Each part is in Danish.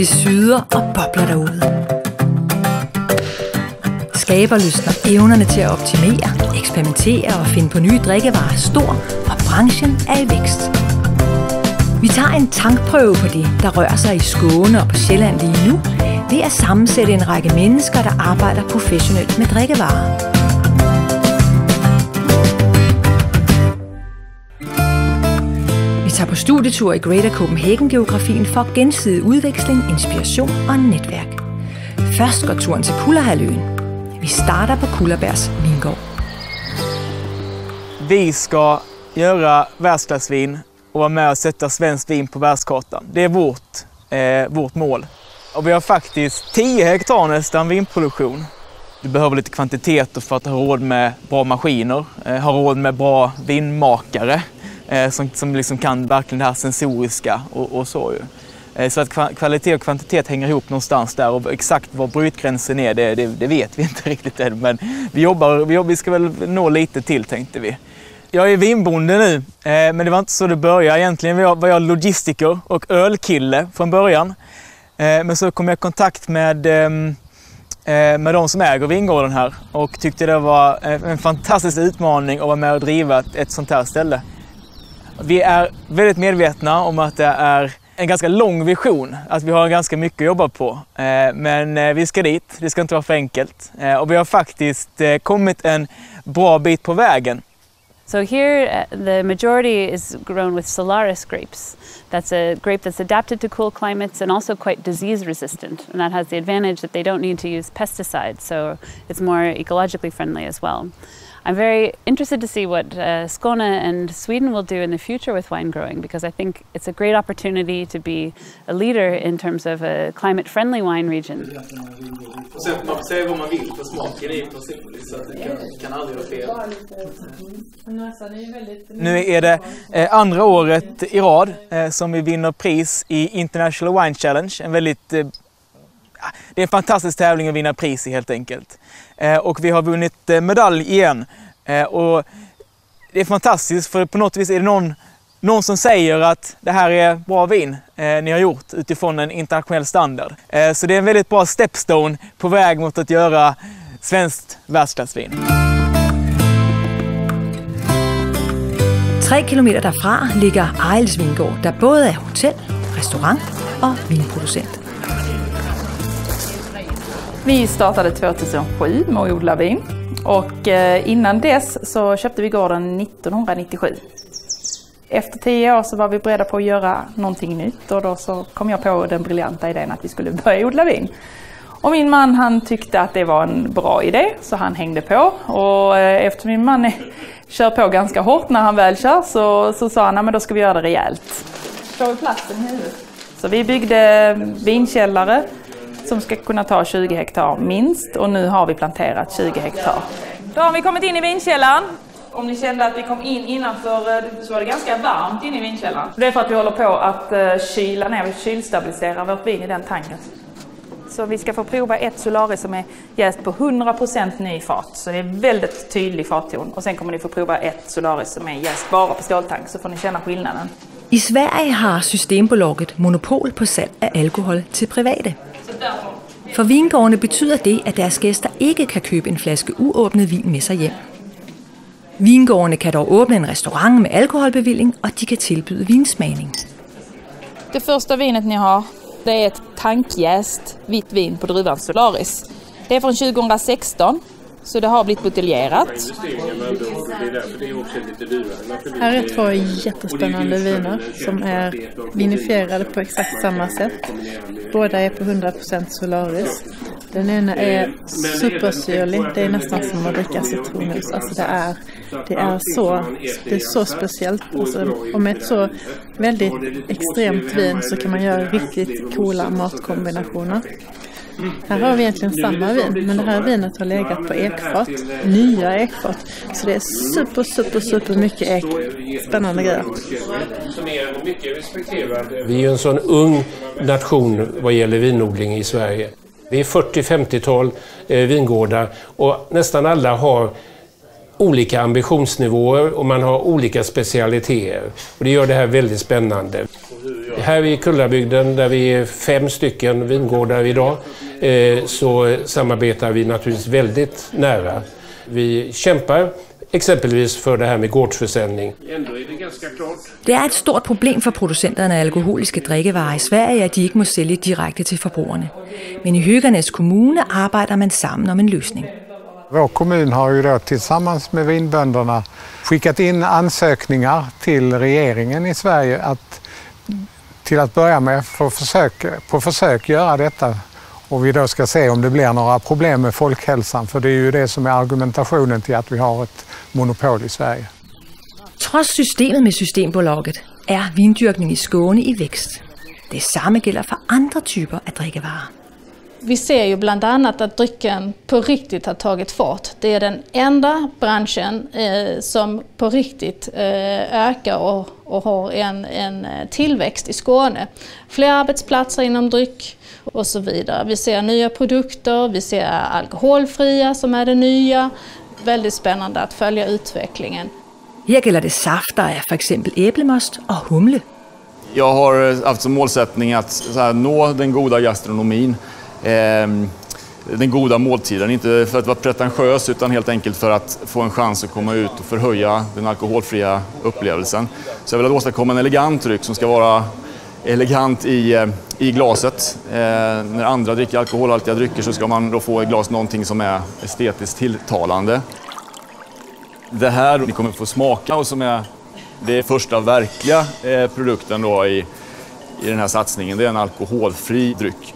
Det syder og bobler derude. Skaberlysten og evnerne til at optimere, eksperimentere og finde på nye drikkevarer er stor, og branchen er i vækst. Vi tager en tankprøve på det, der rører sig i Skåne og på Sjælland lige nu, ved at sammensætte en række mennesker, der arbejder professionelt med drikkevarer. Tager på studietur i Greater Copenhagen-geografien for gensidig udveksling, inspiration og netværk. Først går turen til Kullerhaløen. Vi starter på Kullerbergs vingård. Vi ska göra världsklassvin och vara med och sätta svensk vin på världskartan. Det är vårt, eh, vårt mål. Och vi har faktiskt 10 hektar nästan vinproduktion. Du behöver lite kvantiteter för att ha råd med bra maskiner, eh, ha råd med bra vinmakare eh, som, som liksom kan verkligen det här sensoriska och, och så. Ju. Eh, så att kvalitet och kvantitet hänger ihop någonstans där och exakt var brytgränsen är det, det, det vet vi inte riktigt än. Men vi jobbar, vi, jobbar, vi ska väl nå lite till tänkte vi. Jag är vinbonde nu, eh, men det var inte så det började. Egentligen var jag, var jag logistiker och ölkille från början. Eh, Men så kom jag i kontakt med, ehm, eh, med de som äger vingården här och tyckte det var eh, en fantastisk utmaning att vara med och driva ett sånt här ställe. Vi är väldigt medvetna om att det är en ganska lång vision, att vi har ganska mycket att jobba på. Eh, Men eh, vi ska dit, det ska inte vara för enkelt. Eh, Och vi har faktiskt eh, kommit en bra bit på vägen. So here, eh, the majority is grown with Solaris grapes. That's a grape that's adapted to cool climates and also quite disease resistant. And that has the advantage that they don't need to use pesticides, so it's more ecologically friendly as well. I'm very interested to see what uh, Skåne and Sweden will do in the future with wine growing because I think it's a great opportunity to be a leader in terms of a climate friendly wine region. Sen man får säga vad man vill, för smaken är personlig så att det kan, kan aldrig vara fel. Nu är det eh, andra året i rad eh, som vi vinner pris i International Wine Challenge. En väldigt, eh, det är en fantastisk tävling att vinna pris i helt enkelt. Eh, och vi har vunnit eh, medalj igen. Eh, och det är fantastiskt för på något vis är det någon, någon som säger att det här är bra vin eh, ni har gjort utifrån en internationell standard. Eh, så det är en väldigt bra stepstone på väg mot att göra svenskt världsklassvin. Tre kilometer derfra ligger Ejls Vingård, der både er hotel, restaurant og vinproducent. Vi startade 2007 med att odla vin och eh, innan dess så köpte vi gården 1997. Efter tio år så var vi beredda på att göra någonting nytt och då så kom jag på den briljanta idén att vi skulle börja odla vin. Och min man han tyckte att det var en bra idé så han hängde på och eh, eftersom min man kör på ganska hårt när han väl kör så, så sa han att då ska vi göra det rejält. Får vi platsen i huvudet? Så vi byggde vinkällare som ska kunna ta 20 hektar minst och nu har vi planterat 20 hektar. Då har vi kommit in i vinkällaren. Om ni kände att vi kom in innanför eh, så var det ganska varmt inne i vinkällaren. Det är för att vi håller på att eh, kyla ner, vi kylstabiliserar vårt vin i den tanken. Så vi ska få prova ett Solaris som är jäst på 100% ny fat. Så det är väldigt tydlig fatton. Och sen kommer ni få prova ett Solaris som är jäst bara på ståltank så får ni känna skillnaden. I Sverige har Systembolaget monopol på salg af alkohol til private. For vingårdene betyder det, at deres gæster ikke kan købe en flaske uåbnet vin med sig hjem. Vingårdene kan dog åbne en restaurant med alkoholbevilling, og de kan tilbyde vinsmagning. Det första vinet ni har, det är ett tankjäst vitt vin på druvan Solaris. Det är från 2016, så det har blivit buteljerat. Här är två jättespännande viner som är vinifierade på exakt samma sätt. Båda är på 100% Solaris. Den ena är supersyrlig, det är nästan som att dricka citronjus. Alltså det är, det är, så, det är så speciellt. Alltså, och med ett så väldigt extremt vin så kan man göra riktigt coola matkombinationer. Här har vi egentligen samma vin, men det här vinet har legat på ekfat, nya ekfat. Så det är super, super, super mycket ek. Spännande grejer. Vi är ju en sån ung nation vad gäller vinodling i Sverige. Vi är 40-50-tal eh, vingårdar och nästan alla har olika ambitionsnivåer och man har olika specialiteter. Och det gör det här väldigt spännande. Här i Kullabygden där vi är fem stycken vingårdar idag så samarbetar vi naturligtvis väldigt nära. Vi kämpar exempelvis för det här med gårdsförsäljning. Det er et stort problem for producenterne af alkoholiske drikkevarer i Sverige, at de ikke må sælge direkte til forbrugerne. Men i Höganäs kommune arbejder man sammen om en løsning. Vår kommun har ju då tillsammans med vinbönderna skickat in ansökningar till regeringen i Sverige att till att börja med få försök, på försök göra detta och vi då ska se om det blir några problem med folkhälsan för det är ju det som är argumentationen till att vi har ett monopol i Sverige. Trods systemet med Systembolaget er vindyrkning i Skåne i vækst. Det samme gælder for andre typer af drikkevarer. Vi ser ju bland annat att drycken på riktigt har tagit fart. Det är den enda branschen eh, som på riktigt eh, ökar och, och har en, en eh, tillväxt i Skåne. Fler arbetsplatser inom dryck och så vidare. Vi ser nya produkter, vi ser alkoholfria som är det nya. Väldigt spännande att följa utvecklingen. Her gælder det safter af for eksempel æblemost og humle. Jag har haft som målsättning att så här, nå den goda gastronomin, eh, Ehm, den goda måltiden. Inte för att vara pretentiös utan helt enkelt för att få en chans att komma ut och förhöja den alkoholfria upplevelsen. Så jag vill åstadkomma en elegant dryck som ska vara elegant i, eh, i glaset. Eh, när andra dricker alkoholhaltiga drycker så ska man då få i glas någonting som är estetiskt tilltalande. Det här ni kommer få smaka och som är det första verkliga eh, produkten då i, i den här satsningen, det är en alkoholfri dryck.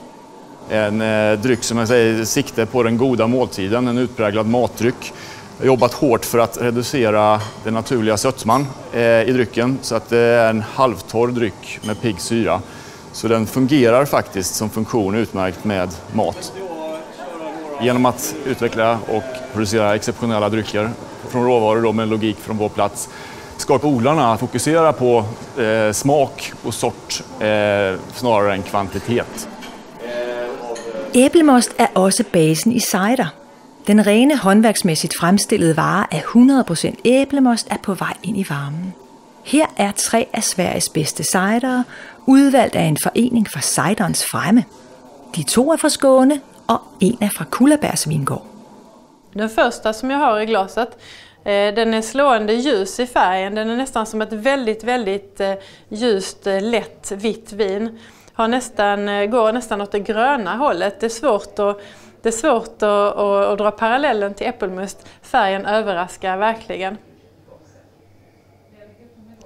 En eh, dryck som jag säger siktar på den goda måltiden, en utpräglad matdryck. Jag har jobbat hårt för att reducera den naturliga sötman eh, i drycken så att det är en halvtorr dryck med pigg syra. Så den fungerar faktiskt som funktion utmärkt med mat. Genom att utveckla och producera exceptionella drycker från råvaror då med logik från vår plats ska odlarna fokusera på eh, smak och sort eh, snarare än kvantitet. Æblemost er også basen i cider. Den rene håndværksmæssigt fremstillede vare af 100% æblemost er på vej ind i varmen. Her er tre af Sveriges bedste ciderer, udvalgt af en forening for ciderens fremme. De to er fra Skåne, og en er fra Kullabergs vingård. Den första som jag har i glaset, eh, den är slående ljus i färgen. Den är nästan som ett väldigt, väldigt eh, ljust, eh, lätt vitt vin. Har nästan, eh, går nästan åt det gröna hållet. Det är svårt att, det är svårt att, att, att dra parallellen till äppelmust. Färgen överraskar verkligen.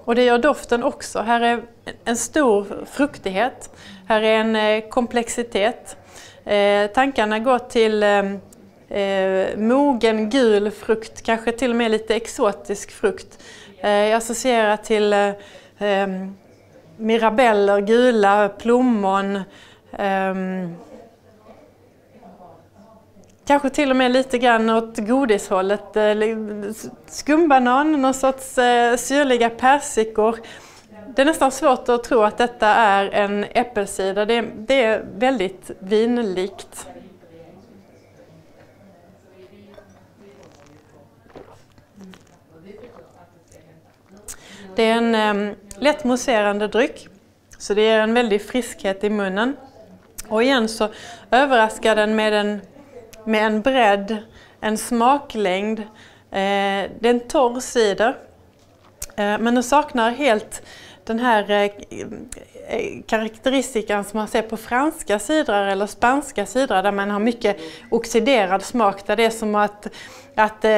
Och det gör doften också. Här är en stor fruktighet. Här är en eh, komplexitet. Eh, tankarna går till eh, eh, mogen gul frukt, kanske till och med lite exotisk frukt. Eh, jag associerar till eh, mirabeller, gula plommon. ehm, Kanske till och med lite grann åt godishållet. Eh, Skumbanan, någon sorts eh, syrliga persikor. Det är nästan svårt att tro att detta är en äppelcider. Det, det är väldigt vinlikt. Det är en ehm, lätt mousserande dryck, så det är en väldig friskhet i munnen. Och igen så överraskar den med en, med en bredd, en smaklängd. Eh, det är en torr cider, eh, men den saknar helt den här eh, eh, karaktäristikan som man ser på franska sidrar eller spanska sidrar där man har mycket oxiderad smak. Där det är som att, att eh,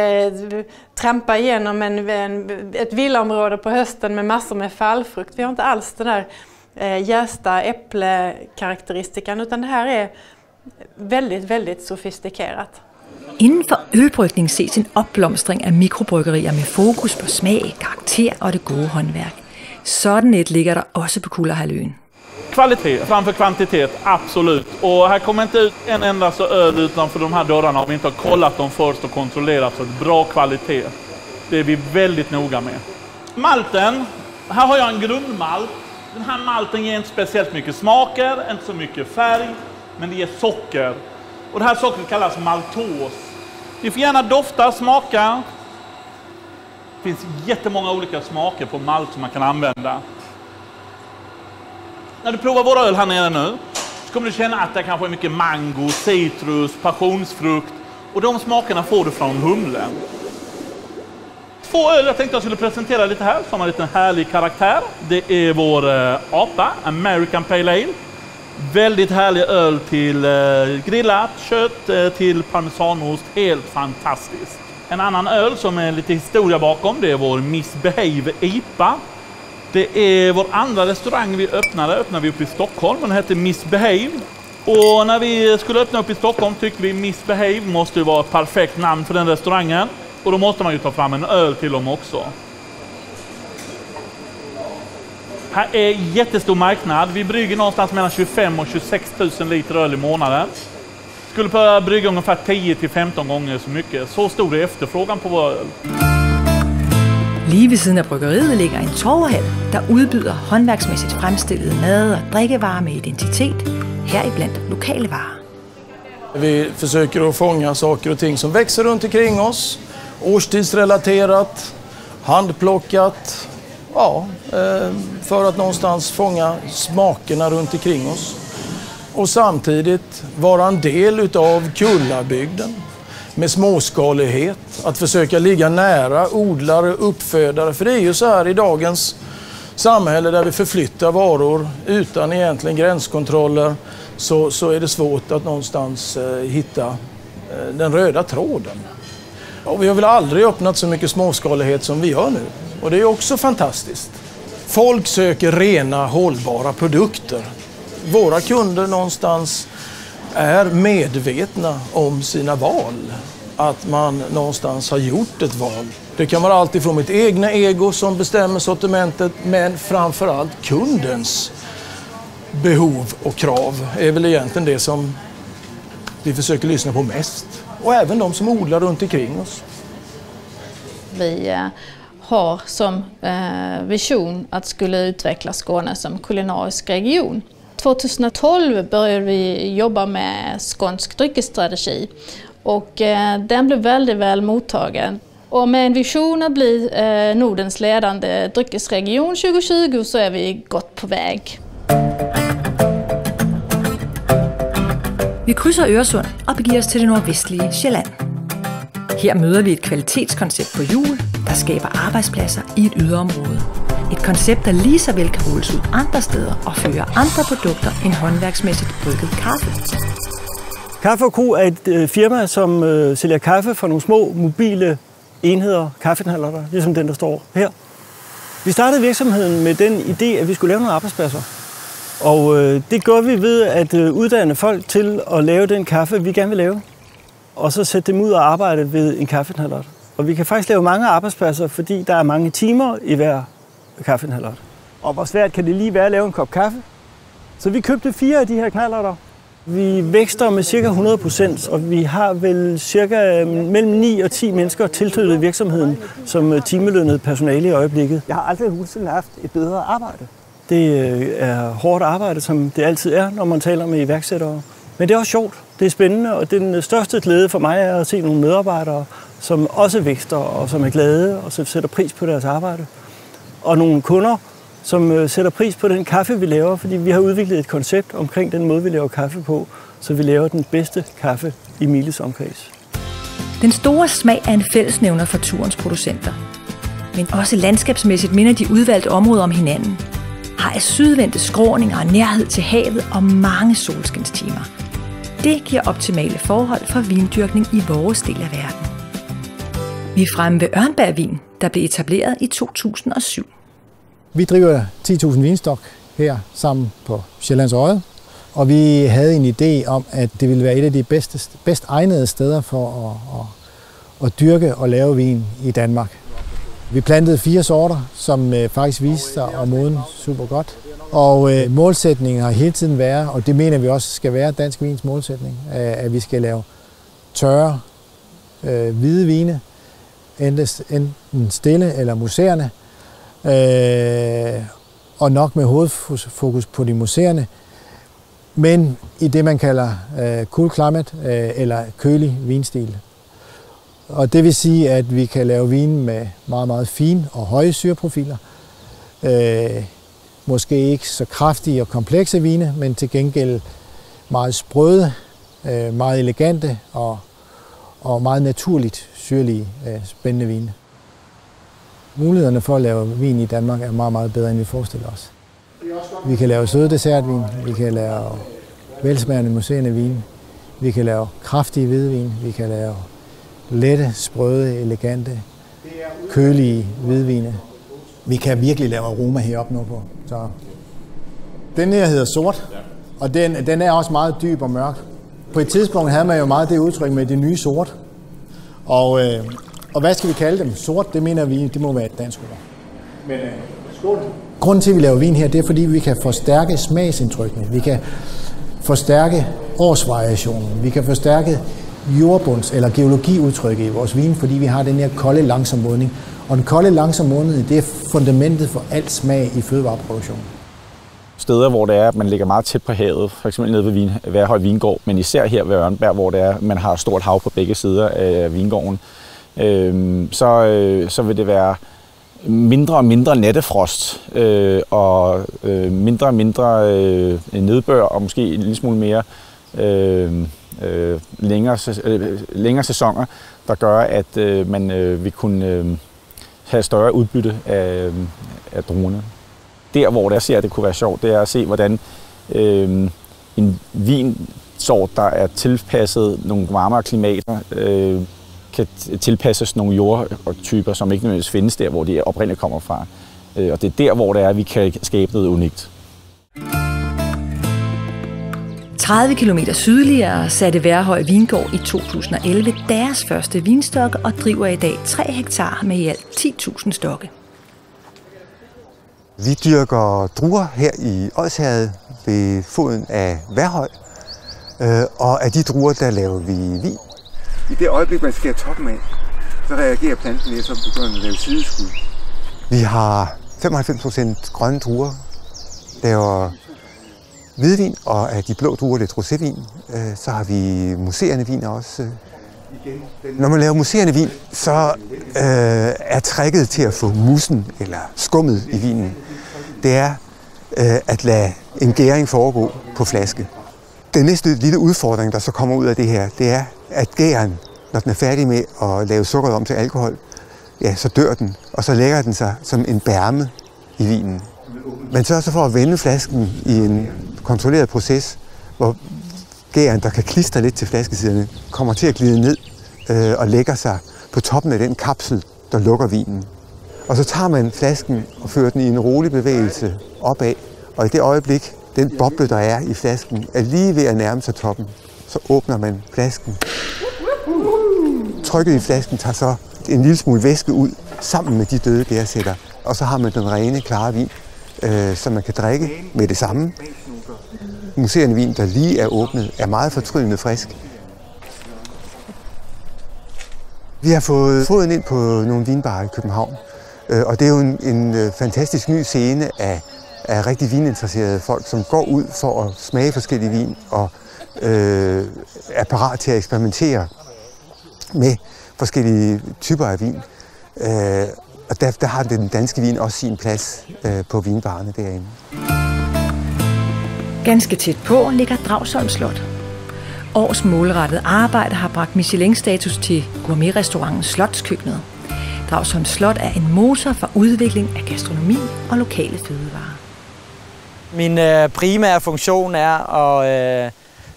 trampa igenom en, en, ett villaområde på hösten med massor med fallfrukt. Vi har inte alls den där eh, jästa äpplekaraktäristikan utan det här är väldigt, väldigt sofistikerat. Inden for ølbrygning ses en opblomstring af mikrobryggerier med fokus på smag, karakter og det gode håndværk. Sådan et ligger der også på Kullerhalvøen. Kvalitet framför kvantitet, absolut. Och här kommer inte ut en enda så öl utanför de här dörrarna om vi inte har kollat dem först och kontrollerat så att bra kvalitet. Det är vi väldigt noga med. Malten, här har jag en grundmalt. Den här malten ger inte speciellt mycket smaker, inte så mycket färg, men det ger socker. Och det här sockret kallas maltos. Ni får gärna dofta, smaka. Det finns jättemånga olika smaker på malt som man kan använda. När du provar våra öl här nere nu så kommer du känna att det kanske är mycket mango, citrus, passionsfrukt och de smakerna får du från humlen. Två öl jag tänkte jag skulle presentera lite här som har en liten härlig karaktär. Det är vår eh, APA, American Pale Ale. Väldigt härlig öl till eh, grillat kött, eh, till parmesanost. Helt fantastiskt. En annan öl som är lite historia bakom, det är vår Misbehave IPA. Det är vår andra restaurang vi öppnade, öppnade vi upp i Stockholm. Den hette Miss Behave. Och när vi skulle öppna upp i Stockholm tyckte vi Miss Behave måste vara ett perfekt namn för den restaurangen. Och då måste man ju ta fram en öl till dem också. Här är jättestor marknad. Vi brygger någonstans mellan 25 och 26 000 liter öl i månaden. Skulle behöva brygga ungefär 10 till 15 gånger så mycket. Så stor är efterfrågan på vår öl. Lige ved siden af bryggeriet ligger en torvehal, der udbyder håndværksmæssigt fremstillet mad og drikkevarer med identitet, heriblandt lokale varer. Vi försöker att fånga saker och ting som växer runt omkring oss, årstidsrelaterat, handplockat, ja, eh, för att någonstans fånga smakerna runt omkring oss. Och samtidigt vara en del utav Kullabygden med småskalighet, att försöka ligga nära odlare, uppfödare. För det är ju så här i dagens samhälle där vi förflyttar varor utan egentligen gränskontroller så, så är det svårt att någonstans eh, hitta eh, den röda tråden. Och vi har väl aldrig öppnat så mycket småskalighet som vi gör nu. Och det är också fantastiskt. Folk söker rena, hållbara produkter. Våra kunder någonstans är medvetna om sina val. Att man någonstans har gjort ett val. Det kan vara allt ifrån mitt egna ego som bestämmer sortimentet men framförallt kundens behov och krav är väl egentligen det som vi försöker lyssna på mest. Och även de som odlar runt omkring oss. Vi eh, har som eh, vision att skulle utveckla Skåne som kulinarisk region. 2012 började vi jobba med skånsk dryckesstrategi och eh, den blev väldigt väl mottagen. Och med en vision att bli eh, Nordens ledande dryckesregion 2020 så är vi gott på väg. Vi krydser Øresund og begiver os til det nordvestlige Sjælland. Her møder vi et kvalitetskoncept på jul, der skaber arbejdspladser i et yderområde. Et koncept, der lige så vel kan rulles ud andre steder og føre andre produkter end håndværksmæssigt brygget kaffe. Kaffe og Co. er et øh, firma, som øh, sælger kaffe for nogle små mobile enheder, kaffehandlere, ligesom den, der står her. Vi startede virksomheden med den idé, at vi skulle lave nogle arbejdspladser. Og øh, det gør vi ved at øh, uddanne folk til at lave den kaffe, vi gerne vil lave. Og så sætte dem ud og arbejde ved en kaffehandler. Og vi kan faktisk lave mange arbejdspladser, fordi der er mange timer i hver kaffehandler. Og hvor svært kan det lige være at lave en kop kaffe? Så vi købte fire af de her knallerter vi vækster med cirka 100 procent, og vi har vel cirka mellem 9 og 10 mennesker tilknyttet virksomheden som timelønnet personale i øjeblikket. Jeg har aldrig nogensinde haft et bedre arbejde. Det øh, er hårdt arbejde, som det altid er, når man taler med iværksættere. Men det er også sjovt, det er spændende, og den største glæde for mig er at se nogle medarbejdere, som også vækster, og som er glade, og som sætter pris på deres arbejde. Og nogle kunder, som øh, sætter pris på den kaffe, vi laver, fordi vi har udviklet et koncept omkring den måde, vi laver kaffe på, så vi laver den bedste kaffe i Miles omkreds. Den store smag er en fællesnævner for turens producenter. Men også landskabsmæssigt minder de udvalgte områder om hinanden – har af sydvendte skråninger og nærhed til havet og mange solskinstimer. Det giver optimale forhold for vindyrkning i vores del af verden. Vi er fremme ved Ørnbergvin, der blev etableret i 2007. Vi driver 10.000 vinstok her sammen på Sjællands Øje, og vi havde en idé om, at det ville være et af de bedste, bedst egnede steder for at, at, at dyrke og lave vin i Danmark. Vi plantede fire sorter, som øh, faktisk viste sig at moden super godt. Og øh, målsætningen har hele tiden været, og det mener vi også skal være dansk vins målsætning, at vi skal lave tørre øh, hvide vine, enten stille eller muserende, øh, og nok med hovedfokus på de museerne, men i det, man kalder øh, cool climate øh, eller kølig vinstil. Og det vil sige, at vi kan lave vin med meget, meget fine og høje syreprofiler, øh, Måske ikke så kraftige og komplekse vine, men til gengæld meget sprøde, øh, meget elegante og, og meget naturligt syrlige, øh, spændende vine. Mulighederne for at lave vin i Danmark er meget, meget bedre, end vi forestiller os. Vi kan lave søde dessertvin, vi kan lave velsmagende museerne vin, vi kan lave kraftige hvidvin, vi kan lave lette, sprøde, elegante, kølige hvidvine. Vi kan virkelig lave aroma heroppe nu på. Så den her hedder sort, og den, den er også meget dyb og mørk. På et tidspunkt havde man jo meget det udtryk med det nye sort. Og, øh, og hvad skal vi kalde dem? Sort, det mener vi, det må være et dansk ord. Men øh, skål. Grunden til, at vi laver vin her, det er, fordi vi kan forstærke smagsindtrykkene. Vi kan forstærke årsvariationen. Vi kan forstærke jordbunds- eller geologiudtrykket i vores vin, fordi vi har den her kolde, langsom modning. Og den kolde, langsom modning, det er fundamentet for alt smag i fødevareproduktionen. Steder, hvor det er, at man ligger meget tæt på havet, f.eks. nede ved Vin, Værhøj Vingård, men især her ved Ørnberg, hvor det er, man har stort hav på begge sider af vingården, øh, så, øh, så vil det være mindre og mindre nattefrost øh, og øh, mindre og mindre øh, nedbør og måske en lille smule mere øh, øh, længere, øh, længere sæsoner, der gør, at øh, man øh, vil kunne øh, have større udbytte af, øh, af druerne. Der, hvor jeg ser, at det kunne være sjovt, det er at se, hvordan øh, en vinsort, der er tilpasset nogle varmere klimater, øh, kan tilpasses nogle jordtyper, som ikke nødvendigvis findes der, hvor de oprindeligt kommer fra. Øh, og det er der, hvor det er, at vi kan skabe noget unikt. 30 km sydligere satte Værhøj Vingård i 2011 deres første vinstokke og driver i dag 3 hektar med i alt 10.000 stokke. Vi dyrker druer her i Odshavet ved foden af Værhøj, øh, og af de druer, der laver vi vin. I det øjeblik, man skærer toppen af, så reagerer planten lidt, så begynder den at lave sideskud. Vi har 95% grønne druer, laver hvidvin, og af de blå druer lidt rosévin. Øh, så har vi museerne vin også. Når man laver museerne vin, så øh, er tricket til at få mussen eller skummet i vinen, det er øh, at lade en gæring foregå på flaske. Den næste lille udfordring, der så kommer ud af det her, det er, at gæren, når den er færdig med at lave sukkeret om til alkohol, ja, så dør den, og så lægger den sig som en bærme i vinen. Man sørger så for at vende flasken i en kontrolleret proces, hvor gæren, der kan klistre lidt til flaskesiderne, kommer til at glide ned øh, og lægger sig på toppen af den kapsel, der lukker vinen. Og så tager man flasken og fører den i en rolig bevægelse opad, og i det øjeblik, den boble, der er i flasken, er lige ved at nærme sig toppen, så åbner man flasken. Trykket i flasken tager så en lille smule væske ud, sammen med de døde gærsætter, og så har man den rene, klare vin, øh, som man kan drikke med det samme. Museerne vin, der lige er åbnet, er meget fortryllende frisk. Vi har fået foden ind på nogle vinbarer i København, øh, og det er jo en, en øh, fantastisk ny scene af, af rigtig vininteresserede folk, som går ud for at smage forskellige vin og øh, er parat til at eksperimentere med forskellige typer af vin. Øh, og der, der har den danske vin også sin plads øh, på vinbarerne derinde. Ganske tæt på ligger Dragsholm Slot. Års målrettet arbejde har bragt Michelin-status til gourmetrestauranten Slotskøkkenet. Dragsholm Slot er en motor for udvikling af gastronomi og lokale fødevarer. Min øh, primære funktion er at øh,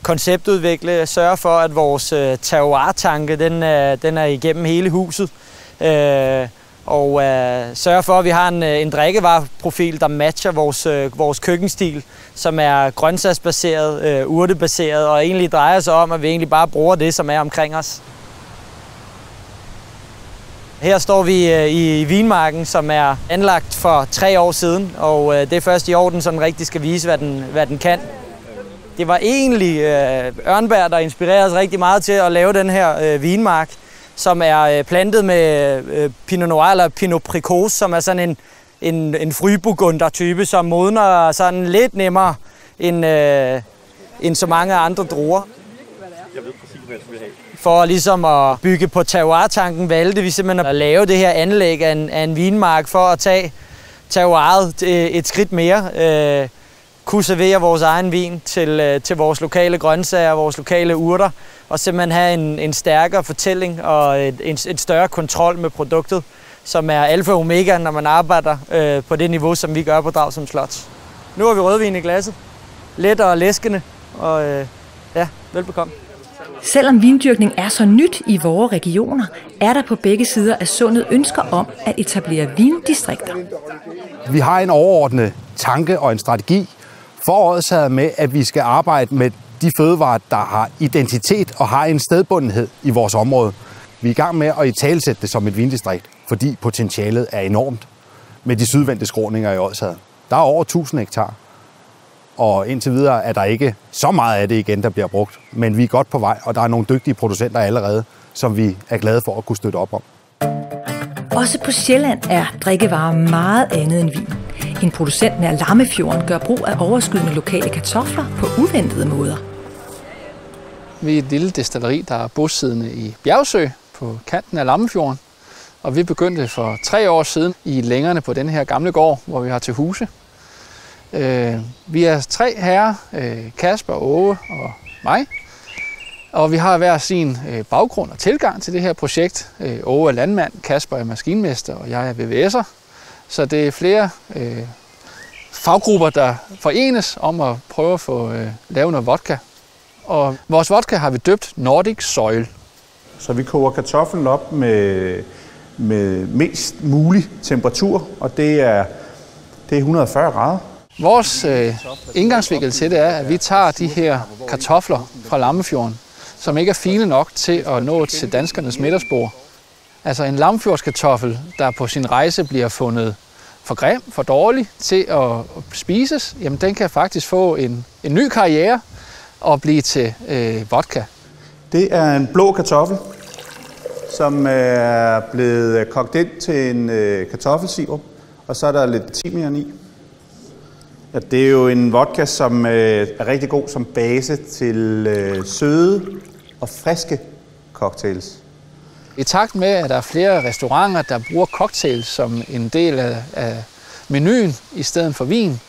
konceptudvikle, sørge for, at vores øh, terroir-tanke den, øh, den er igennem hele huset. Øh, og øh, sørge for, at vi har en, øh, en drikkevareprofil, der matcher vores, øh, vores køkkenstil, som er grøntsagsbaseret, øh, urtebaseret, og egentlig drejer sig om, at vi egentlig bare bruger det, som er omkring os. Her står vi øh, i vinmarken, som er anlagt for tre år siden, og øh, det er først i år, den sådan rigtig skal vise, hvad den, hvad den kan. Det var egentlig øh, Ørnberg, der inspirerede os rigtig meget til at lave den her øh, vinmark som er øh, plantet med øh, Pinot Noir eller Pinot Précoce, som er sådan en, en, en fryburgunder-type, som modner sådan lidt nemmere end, øh, end så mange andre druer. Jeg ved præcis, hvad jeg vil have. For ligesom at bygge på terroir-tanken, valgte vi simpelthen at lave det her anlæg af en, af en vinmark for at tage terroiret et skridt mere. Øh, kunne servere vores egen vin til, øh, til vores lokale grøntsager, vores lokale urter, og simpelthen have en, en stærkere fortælling og et, en, et større kontrol med produktet, som er alfa og omega, når man arbejder øh, på det niveau, som vi gør på Dragsum Slot. Nu har vi rødvin i glasset. Let og læskende, og øh, ja, velbekomme. Selvom vindyrkning er så nyt i vores regioner, er der på begge sider af sundet ønsker om at etablere vindistrikter. Vi har en overordnet tanke og en strategi Foråret sad med, at vi skal arbejde med de fødevarer, der har identitet og har en stedbundenhed i vores område. Vi er i gang med at italesætte det som et vindistrikt, fordi potentialet er enormt med de sydvendte skråninger i Odshavet. Der er over 1000 hektar, og indtil videre er der ikke så meget af det igen, der bliver brugt. Men vi er godt på vej, og der er nogle dygtige producenter allerede, som vi er glade for at kunne støtte op om. Også på Sjælland er drikkevarer meget andet end vin. En producent nær Lammefjorden gør brug af overskydende lokale kartofler på uventede måder. Vi er et lille destilleri, der er bosiddende i Bjergsø på kanten af Lammefjorden. Og vi begyndte for tre år siden i længerne på den her gamle gård, hvor vi har til huse. Øh, vi er tre herrer, øh, Kasper, Åge og mig. Og vi har hver sin øh, baggrund og tilgang til det her projekt. Øh, Åge er landmand, Kasper er maskinmester, og jeg er VVS'er. Så det er flere øh, faggrupper, der forenes om at prøve at få øh, lavet noget vodka. Og vores vodka har vi døbt Nordic Soil. Så vi koger kartoflen op med, med mest mulig temperatur, og det er, det er 140 grader. Vores øh, indgangsvinkel til det er, at vi tager de her kartofler fra Lammefjorden, som ikke er fine nok til at nå til danskernes middagsbord. Altså en lamfjordskartoffel, der på sin rejse bliver fundet for grim, for dårlig til at spises, jamen den kan faktisk få en, en ny karriere og blive til øh, vodka. Det er en blå kartoffel, som er blevet øh, kogt ind til en øh, kartoffelsirup, og så er der lidt timian i. Ja, det er jo en vodka, som øh, er rigtig god som base til øh, søde og friske cocktails. I takt med, at der er flere restauranter, der bruger cocktails som en del af, af menuen i stedet for vin,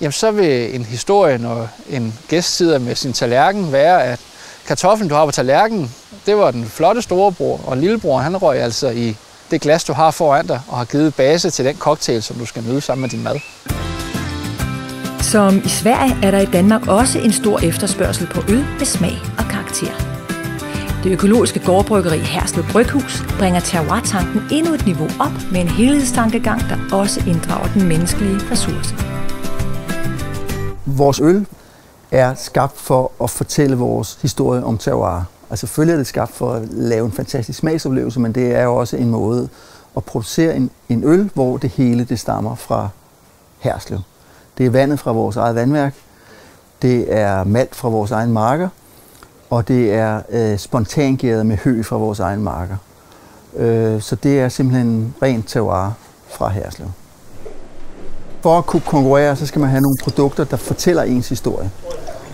jamen så vil en historie, når en gæst sidder med sin tallerken, være, at kartoflen, du har på tallerkenen, det var den flotte storebror, og lillebror, han røg altså i det glas, du har foran dig, og har givet base til den cocktail, som du skal nyde sammen med din mad. Som i Sverige er der i Danmark også en stor efterspørgsel på øl med smag og karakter. Det økologiske gårdbryggeri Herslev Bryghus bringer terroir-tanken endnu et niveau op med en helhedstankegang, der også inddrager den menneskelige ressource. Vores øl er skabt for at fortælle vores historie om terroir. Altså selvfølgelig er det skabt for at lave en fantastisk smagsoplevelse, men det er jo også en måde at producere en, en øl, hvor det hele det stammer fra Herslev. Det er vandet fra vores eget vandværk, det er malt fra vores egen marker, og det er øh, spontangæret med hø fra vores egen marker. Øh, så det er simpelthen rent terroir fra Herslev. For at kunne konkurrere, så skal man have nogle produkter, der fortæller ens historie.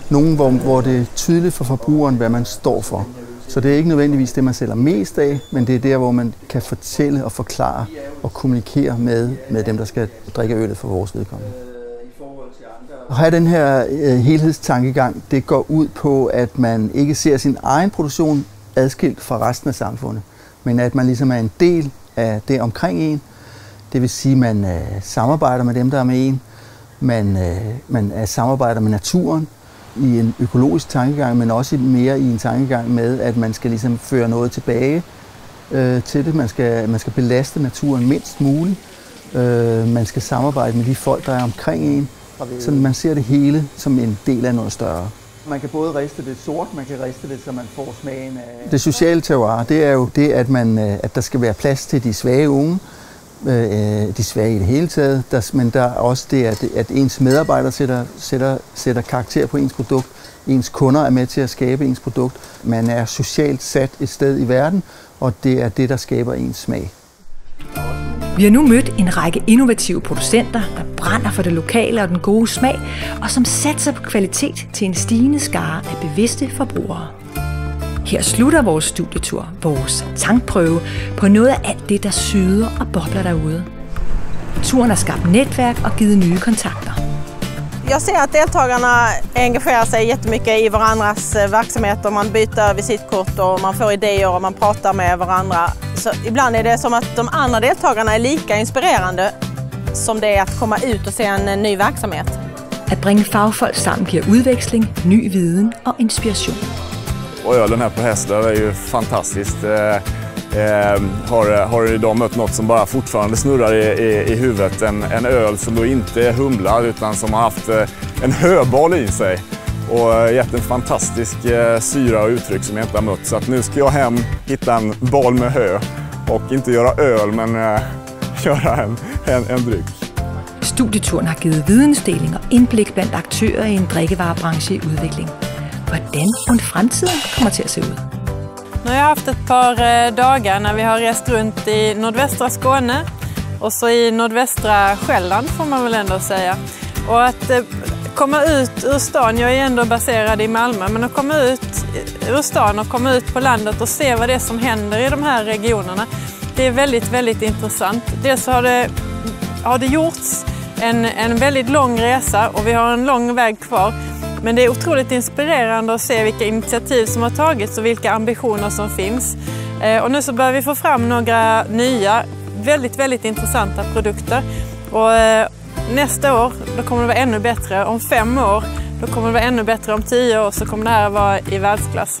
Nogle, hvor, hvor det er tydeligt for forbrugeren, hvad man står for. Så det er ikke nødvendigvis det, man sælger mest af, men det er der, hvor man kan fortælle og forklare og kommunikere med, med dem, der skal drikke øllet for vores vedkommende. At have den her øh, helhedstankegang, det går ud på, at man ikke ser sin egen produktion adskilt fra resten af samfundet, men at man ligesom er en del af det omkring en. Det vil sige, at man øh, samarbejder med dem, der er med en. Man, øh, man er samarbejder med naturen i en økologisk tankegang, men også mere i en tankegang med, at man skal ligesom føre noget tilbage øh, til det. Man skal, man skal belaste naturen mindst muligt. Øh, man skal samarbejde med de folk, der er omkring en. Så man ser det hele som en del af noget større. Man kan både riste det sort, man kan riste det, så man får smagen af... Det sociale terroir, det er jo det, at, man, øh, at der skal være plads til de svage unge, øh, de svage i det hele taget, der, men der er også det, at, at ens medarbejdere sætter, sætter, sætter karakter på ens produkt, ens kunder er med til at skabe ens produkt. Man er socialt sat et sted i verden, og det er det, der skaber ens smag. Vi har nu mødt en række innovative producenter, der brænder for det lokale og den gode smag, og som satser på kvalitet til en stigende skare af bevidste forbrugere. Her slutter vores studietur, vores tankprøve, på noget af alt det, der syder og bobler derude. Turen har skabt netværk og givet nye kontakter. Jag ser att deltagarna engagerar sig jättemycket i varandras eh, verksamheter. Man byter visitkort och man får idéer och man pratar med varandra. Så ibland är det som att de andra deltagarna är lika inspirerande som det är att komma ut och se en eh, ny verksamhet. At bringe fagfolk sammen giver udveksling, ny viden og inspiration. Och ölen här på Hässler är ju fantastiskt. Eh, har, har, har idag mött något som bara fortfarande snurrar i, i, i huvudet. En, en öl som då inte är humlar utan som har haft eh, en höbal i sig och eh, gett en fantastisk eh, syra och uttryck som jag inte har mött. Så att nu ska jag hem, hitta en bal med hö och inte göra öl men eh, göra en, en, en dryck. Studieturen har givet vidensdeling och inblick bland aktörer i en drikkevarebranche i udvikling. Hvordan und fremtiden kommer til at se ud. Nu har jag haft ett par eh, dagar när vi har rest runt i nordvästra Skåne och så i nordvästra Själland får man väl ändå säga. Och att eh, komma ut ur stan, jag är ändå baserad i Malmö, men att komma ut ur stan och komma ut på landet och se vad det är som händer i de här regionerna, det är väldigt, väldigt intressant. Dels har det, har det gjorts en, en väldigt lång resa och vi har en lång väg kvar. Men det är otroligt inspirerande att se vilka initiativ som har tagits och vilka ambitioner som finns. Eh, Och nu så börjar vi få fram några nya, väldigt, väldigt intressanta produkter. Och eh, nästa år då kommer det vara ännu bättre. Om fem år då kommer det vara ännu bättre. Om tio år så kommer det här vara i världsklass.